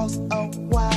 calls a while.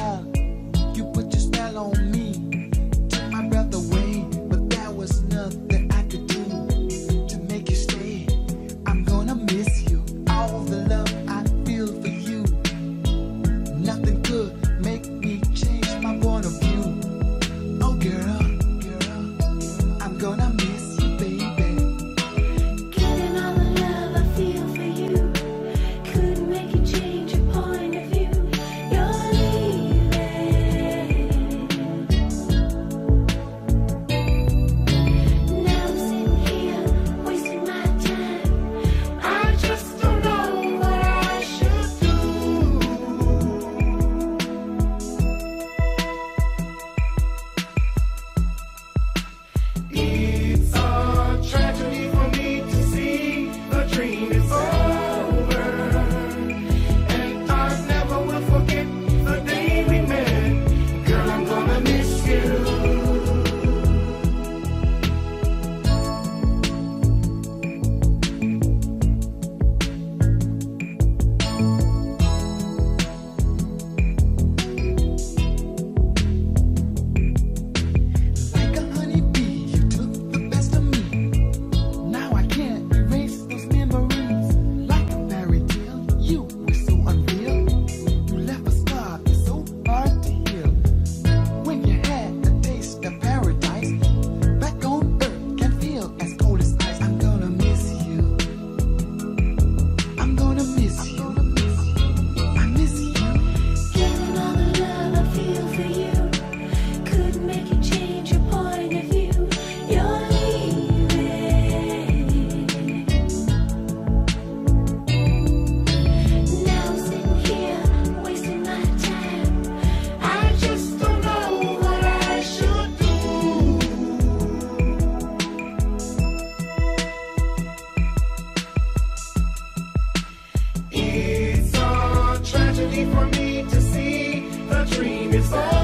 For me to see the dream is over.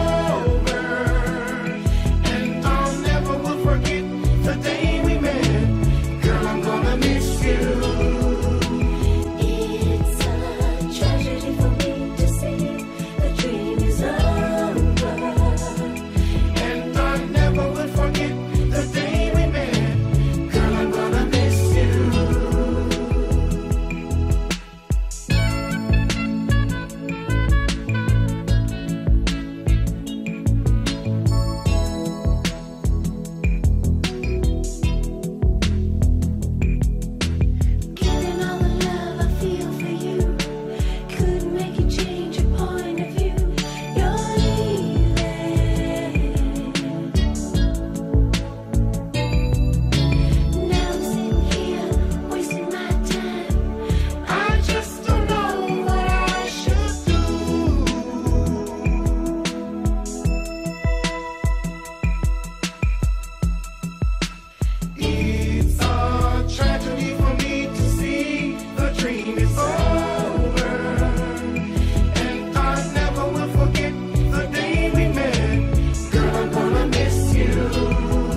you.